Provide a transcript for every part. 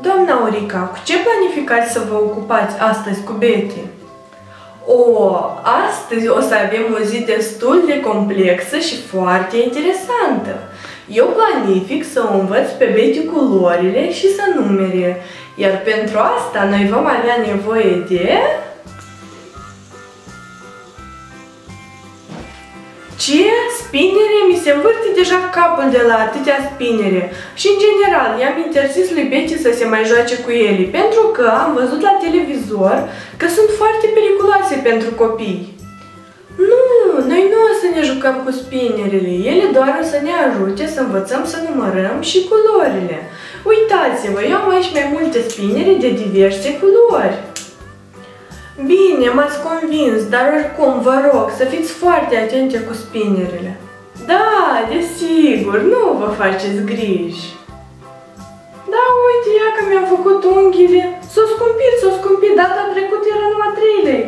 Doamna Aurica, cu ce planificați să vă ocupați astăzi cu Betty? O, astăzi o să avem o zi destul de complexă și foarte interesantă. Eu planific să o învăț pe Betty culorile și să numere, iar pentru asta noi vom avea nevoie de... Ce? Spinere? Mi se învârte deja capul de la atâtea spinere. Și în general, i-am interzis lui Betty să se mai joace cu ele, pentru că am văzut la televizor că sunt foarte periculoase pentru copii. Nu, noi nu o să ne jucăm cu spinerele, ele doar o să ne ajute să învățăm să numărăm și culorile. Uitați-vă, eu am aici mai multe spinere de diverse culori. Bine, m-ați convins, dar oricum vă rog să fiți foarte atente cu spinerele. Da, desigur, nu vă faceți griji. Da, uite, ia că mi-am făcut unghiile. S-o scumpit, s-o scumpit, data trecută era numai 3 lei.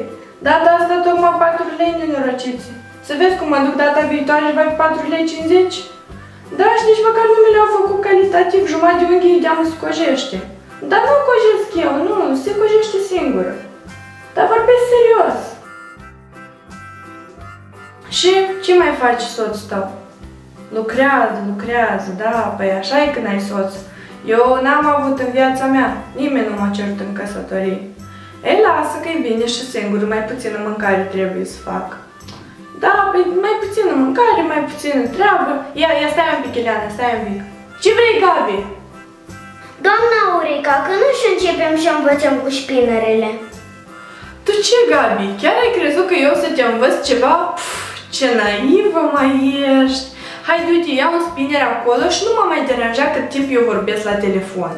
Data asta tocmai 4 lei nenorociți. Să vezi cum mă duc data viitoare și va fi 4 lei 50. Da, și nici măcar nu mi le-au făcut calitativ, jumătate de unghii de-am scojește. Dar nu cojesc eu, nu, se cojește singură. Dar vorbesc serios. Și ce mai faci soțul tău? Lucrează, lucrează, da, păi așa e când ai soț. Eu n-am avut în viața mea, nimeni nu m-a cerut în căsătorie. Ei, lasă că e bine și singur, mai puțină mâncare trebuie să fac. Da, păi mai puțină mâncare, mai puțină treabă. Ia, ia stai un pic, Eliana, stai un pic. Ce vrei, Gabi? Doamna Aurica, că nu și începem și învățăm cu șpinerele. Tu ce, Gabi? Chiar ai crezut că eu să te învăț ceva? Pf, ce naivă mai ești! Hai, uite, ia un spinner acolo și nu mă mai deranja cât timp eu vorbesc la telefon.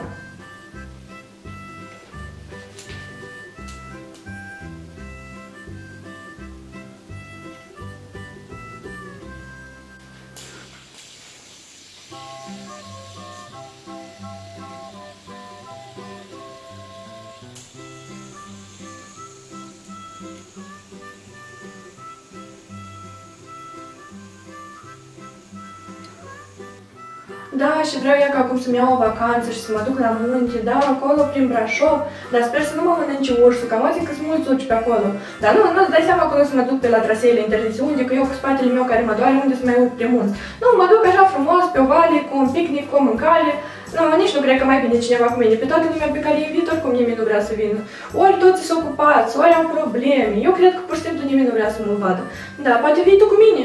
Da, și vreau eu ca acum să-mi iau o vacanță și să mă duc la munte, da, acolo prin Brașov, dar sper să nu mă mănânce ursul, că am auzit că sunt mulți urși pe acolo. Dar nu, nu-ți dai seama acolo să mă duc pe la traseele interzise, unde că eu cu spatele meu care mă doare, unde să mai urc prea mult. Nu, mă duc așa frumos pe o vale, cu un picnic, cu o mâncare, nu, nici nu cred că mai vine cineva cu mine. Pe toată lumea pe care îi invit, oricum nimeni nu vrea să vină. Ori toți sunt ocupați, ori au probleme. Eu cred că pur și simplu nimeni nu vrea să mă vadă. Da, poate vii tu cu mine.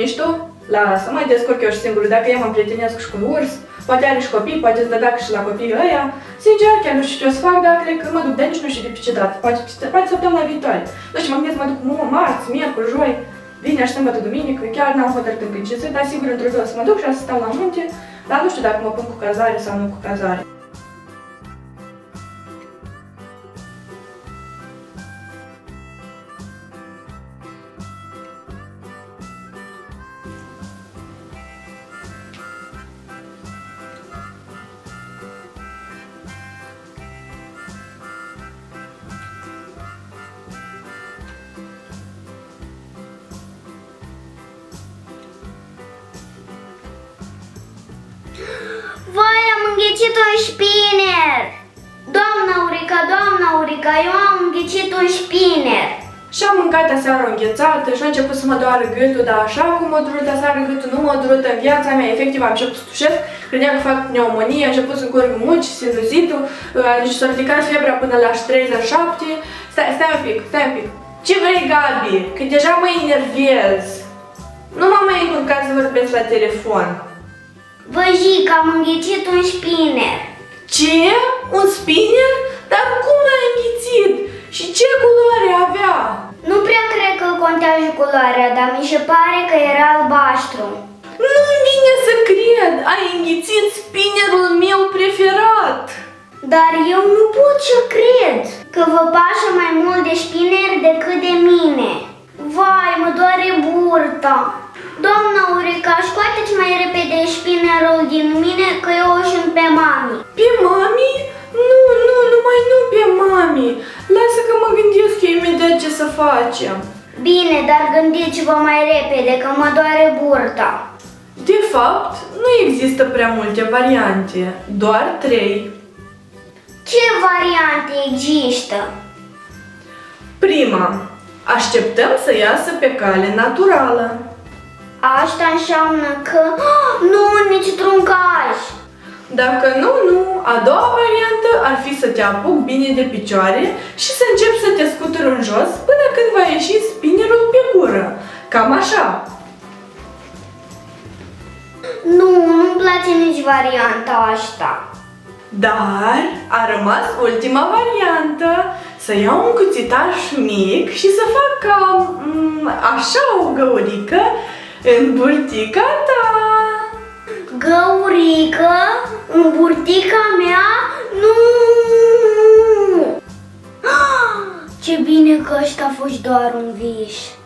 Nici tu? Lasă, mai descurc eu și singur. Dacă eu mă prietenesc și cu un urs, poate are și copii, poate îți dă dacă și la copiii ăia. Sincer, chiar nu știu ce o să fac, dar cred că mă duc de nici nu știu de pe ce dată. Poate, poate săptămâna viitoare. Nu știu, mă gândesc mă duc marți, miercuri, joi, vineri, sâmbătă, duminică, chiar n-am hotărât încă ce să, dar sigur într-o zi o să mă duc și o să stau la munte, dar nu știu dacă mă pun cu cazare sau nu cu cazare. Am înghițit un șpiner! Doamna Aurica, doamna Aurica, eu am înghițit un șpiner! Și am mâncat aseară o înghețată și a început să mă doară gâtul, dar așa cum mă durut aseară gâtul, nu mă durut în viața mea, efectiv am început să tușesc, credeam că fac pneumonie, a început să curg muci, sinuzitul, deci s-a ridicat febra până la 37, stai, stai un pic, stai un pic. Ce vrei, Gabi? Că deja mă enervez. Nu m-am mai încurcat să vorbesc la telefon. Vă zic, am înghițit un șpiner. Ce? Un spinner? Dar cum l-ai înghițit? Și ce culoare avea? Nu prea cred că contează culoarea, dar mi se pare că era albastru. Nu-mi vine să cred! Ai înghițit spinnerul meu preferat! Dar eu nu pot să cred că vă pasă mai mult de șpiner decât de mine. Vai, mă doare burta. Doamna Urica, scoateți mai repede șpinerul din mine că eu o sunt pe mami. Pe mami? Nu, nu, numai nu pe mami. Lasă că mă gândesc eu imediat ce să facem. Bine, dar gândiți-vă mai repede că mă doare burta. De fapt, nu există prea multe variante, doar trei. variante există? Prima. Așteptăm să iasă pe cale naturală. Asta înseamnă că "Ah, nu nici truncaj. Dacă nu, nu, a doua variantă ar fi să te apuc bine de picioare și să începi să te scuturi în jos până când va ieși spinnerul pe gură. Cam așa. Nu, nu-mi place nici varianta asta. Dar a rămas ultima variantă, să iau un cuțitaș mic și să fac ca mm, așa o găurică în burtica ta. Găurică, în burtica mea, nu! Ah, Ce bine că ăsta a fost doar un vis.